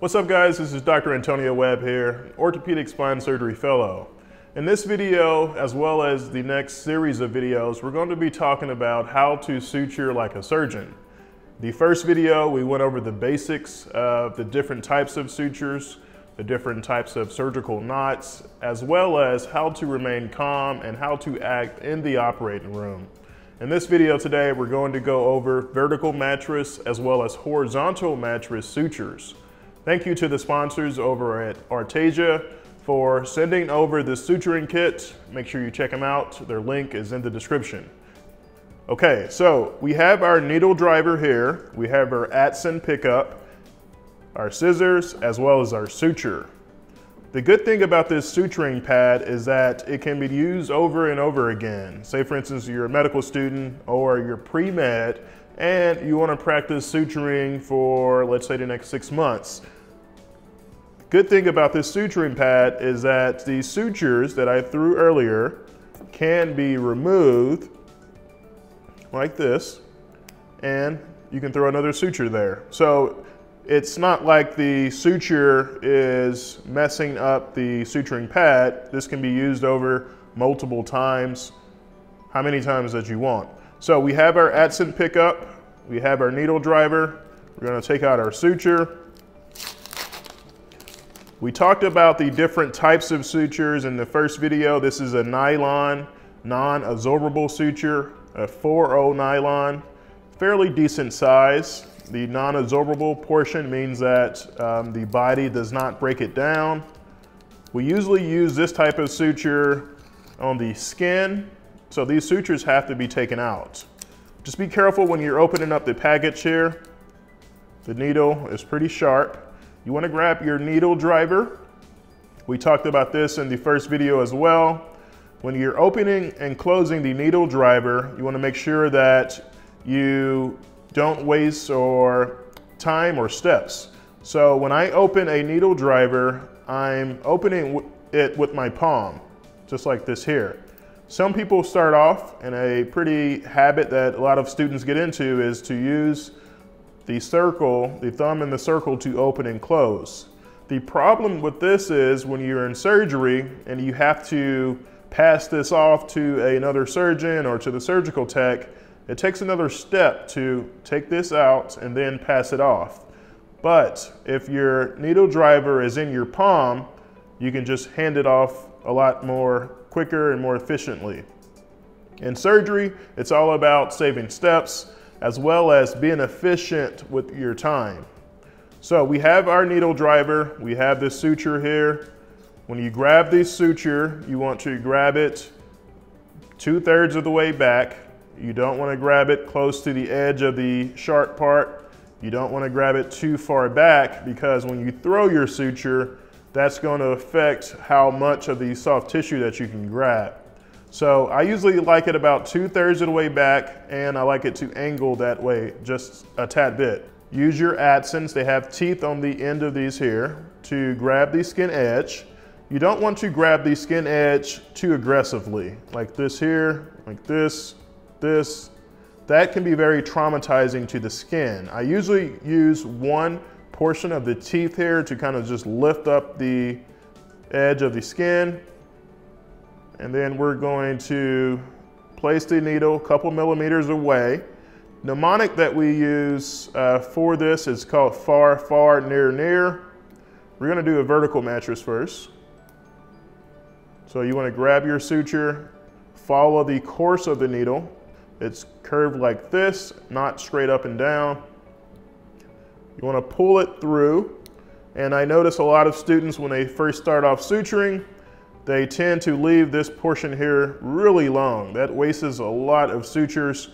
What's up guys, this is Dr. Antonio Webb here, Orthopedic Spine Surgery Fellow. In this video, as well as the next series of videos, we're going to be talking about how to suture like a surgeon. The first video, we went over the basics of the different types of sutures, the different types of surgical knots, as well as how to remain calm and how to act in the operating room. In this video today, we're going to go over vertical mattress as well as horizontal mattress sutures. Thank you to the sponsors over at Artagia for sending over the suturing kit. Make sure you check them out. Their link is in the description. Okay, so we have our needle driver here. We have our Adson pickup, our scissors, as well as our suture. The good thing about this suturing pad is that it can be used over and over again. Say for instance, you're a medical student or you're pre-med and you wanna practice suturing for, let's say the next six months. Good thing about this suturing pad is that the sutures that I threw earlier can be removed like this and you can throw another suture there. So it's not like the suture is messing up the suturing pad. This can be used over multiple times, how many times that you want. So we have our Adson pickup, we have our needle driver, we're gonna take out our suture. We talked about the different types of sutures in the first video. This is a nylon, non-absorbable suture, a 4-0 nylon, fairly decent size. The non-absorbable portion means that um, the body does not break it down. We usually use this type of suture on the skin, so these sutures have to be taken out. Just be careful when you're opening up the package here. The needle is pretty sharp. You wanna grab your needle driver. We talked about this in the first video as well. When you're opening and closing the needle driver, you wanna make sure that you don't waste or time or steps. So when I open a needle driver, I'm opening it with my palm, just like this here. Some people start off and a pretty habit that a lot of students get into is to use the circle, the thumb in the circle to open and close. The problem with this is when you're in surgery and you have to pass this off to another surgeon or to the surgical tech, it takes another step to take this out and then pass it off. But if your needle driver is in your palm, you can just hand it off a lot more quicker and more efficiently. In surgery, it's all about saving steps as well as being efficient with your time. So we have our needle driver, we have this suture here. When you grab this suture, you want to grab it two thirds of the way back you don't want to grab it close to the edge of the sharp part. You don't want to grab it too far back because when you throw your suture, that's going to affect how much of the soft tissue that you can grab. So I usually like it about two thirds of the way back and I like it to angle that way just a tad bit. Use your Adsons, they have teeth on the end of these here to grab the skin edge. You don't want to grab the skin edge too aggressively, like this here, like this, this, that can be very traumatizing to the skin. I usually use one portion of the teeth here to kind of just lift up the edge of the skin. And then we're going to place the needle a couple millimeters away. Mnemonic that we use uh, for this is called far, far, near, near. We're gonna do a vertical mattress first. So you wanna grab your suture, follow the course of the needle, it's curved like this, not straight up and down. You wanna pull it through. And I notice a lot of students when they first start off suturing, they tend to leave this portion here really long. That wastes a lot of sutures.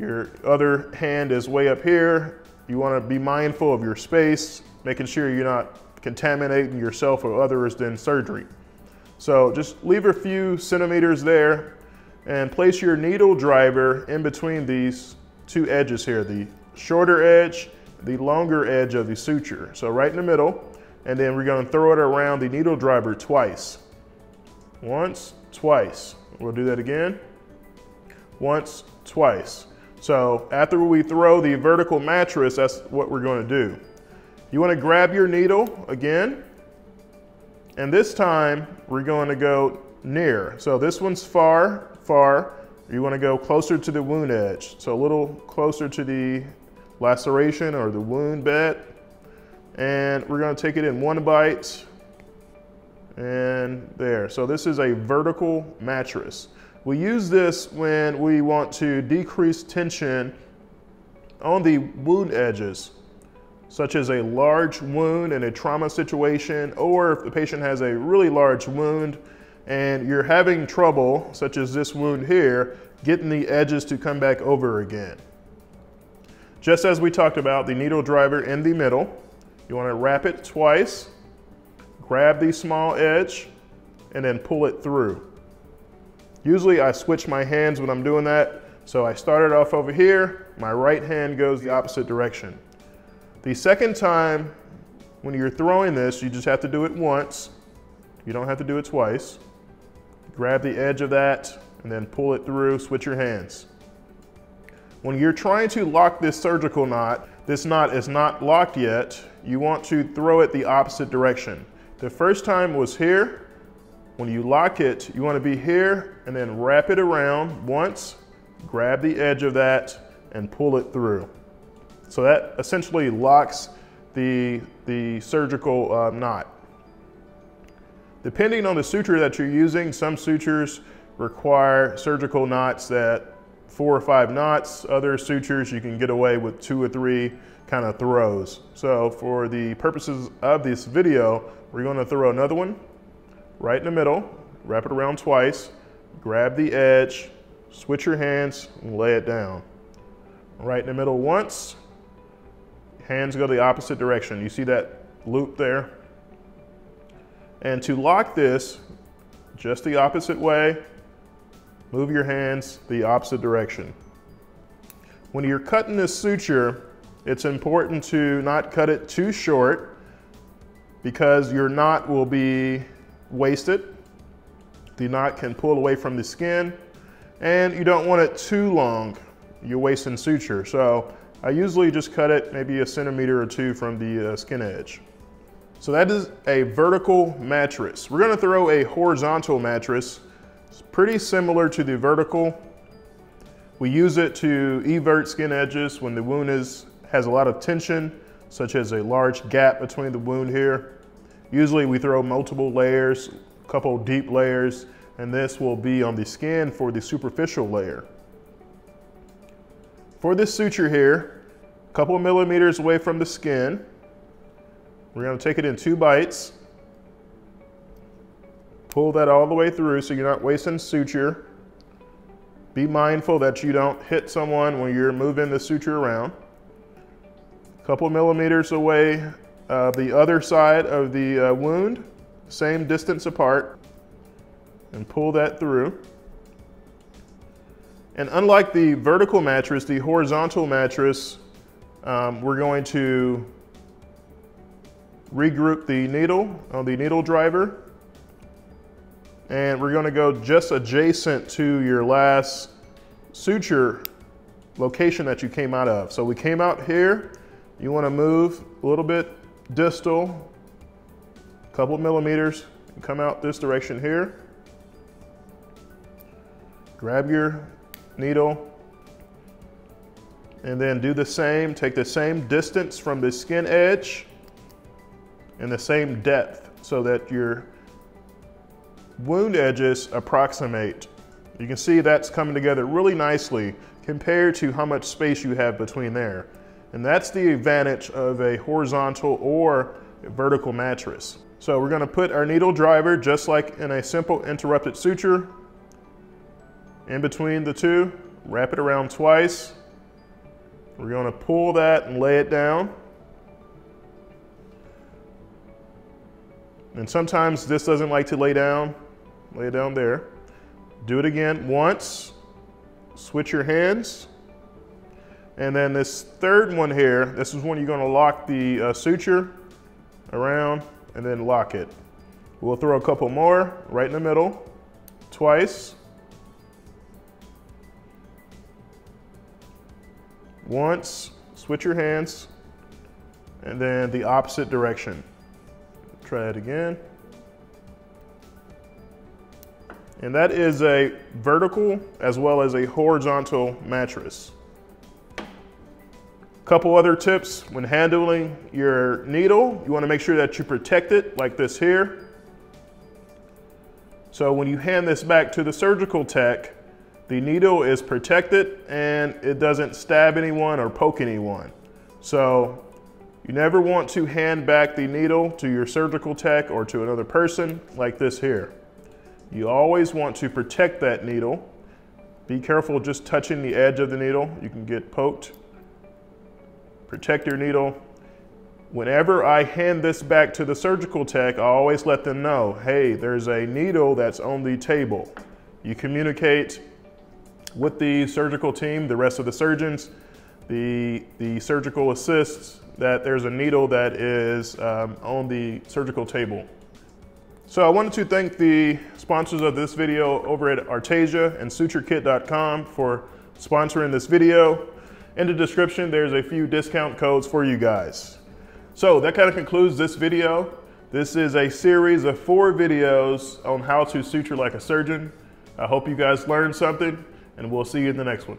Your other hand is way up here. You wanna be mindful of your space, making sure you're not contaminating yourself or others during surgery. So just leave a few centimeters there and place your needle driver in between these two edges here, the shorter edge, the longer edge of the suture. So right in the middle, and then we're gonna throw it around the needle driver twice. Once, twice. We'll do that again. Once, twice. So after we throw the vertical mattress, that's what we're gonna do. You want to grab your needle again, and this time we're going to go near. So this one's far, far. You want to go closer to the wound edge. So a little closer to the laceration or the wound bed. And we're going to take it in one bite and there. So this is a vertical mattress. We use this when we want to decrease tension on the wound edges, such as a large wound in a trauma situation, or if the patient has a really large wound and you're having trouble, such as this wound here, getting the edges to come back over again. Just as we talked about, the needle driver in the middle, you want to wrap it twice, grab the small edge, and then pull it through. Usually I switch my hands when I'm doing that, so I started off over here, my right hand goes the opposite direction. The second time, when you're throwing this, you just have to do it once. You don't have to do it twice. Grab the edge of that and then pull it through, switch your hands. When you're trying to lock this surgical knot, this knot is not locked yet, you want to throw it the opposite direction. The first time was here. When you lock it, you want to be here and then wrap it around once, grab the edge of that and pull it through. So that essentially locks the, the surgical uh, knot. Depending on the suture that you're using, some sutures require surgical knots that four or five knots. Other sutures you can get away with two or three kind of throws. So for the purposes of this video, we're going to throw another one right in the middle, wrap it around twice, grab the edge, switch your hands, and lay it down. Right in the middle once, hands go the opposite direction. You see that loop there? And to lock this, just the opposite way, move your hands the opposite direction. When you're cutting this suture, it's important to not cut it too short because your knot will be wasted. The knot can pull away from the skin and you don't want it too long. You're wasting suture. So I usually just cut it maybe a centimeter or two from the uh, skin edge. So that is a vertical mattress. We're gonna throw a horizontal mattress. It's pretty similar to the vertical. We use it to evert skin edges when the wound is, has a lot of tension, such as a large gap between the wound here. Usually we throw multiple layers, a couple deep layers, and this will be on the skin for the superficial layer. For this suture here, a couple millimeters away from the skin, we're gonna take it in two bites. Pull that all the way through so you're not wasting suture. Be mindful that you don't hit someone when you're moving the suture around. Couple millimeters away uh, the other side of the uh, wound, same distance apart, and pull that through. And unlike the vertical mattress, the horizontal mattress, um, we're going to regroup the needle on the needle driver. And we're gonna go just adjacent to your last suture location that you came out of. So we came out here, you wanna move a little bit distal, a couple millimeters, come out this direction here. Grab your needle, and then do the same, take the same distance from the skin edge and the same depth so that your wound edges approximate. You can see that's coming together really nicely compared to how much space you have between there. And that's the advantage of a horizontal or vertical mattress. So we're gonna put our needle driver just like in a simple interrupted suture in between the two, wrap it around twice. We're gonna pull that and lay it down. And sometimes this doesn't like to lay down. Lay it down there. Do it again once. Switch your hands. And then this third one here, this is when you're gonna lock the uh, suture around and then lock it. We'll throw a couple more right in the middle, twice. Once, switch your hands, and then the opposite direction. Try it again. And that is a vertical as well as a horizontal mattress. Couple other tips when handling your needle, you wanna make sure that you protect it like this here. So when you hand this back to the surgical tech, the needle is protected and it doesn't stab anyone or poke anyone. So you never want to hand back the needle to your surgical tech or to another person like this here. You always want to protect that needle. Be careful just touching the edge of the needle. You can get poked. Protect your needle. Whenever I hand this back to the surgical tech, I always let them know, hey, there's a needle that's on the table. You communicate with the surgical team, the rest of the surgeons, the, the surgical assists, that there's a needle that is um, on the surgical table. So I wanted to thank the sponsors of this video over at Artagia and SutureKit.com for sponsoring this video. In the description, there's a few discount codes for you guys. So that kind of concludes this video. This is a series of four videos on how to suture like a surgeon. I hope you guys learned something and we'll see you in the next one.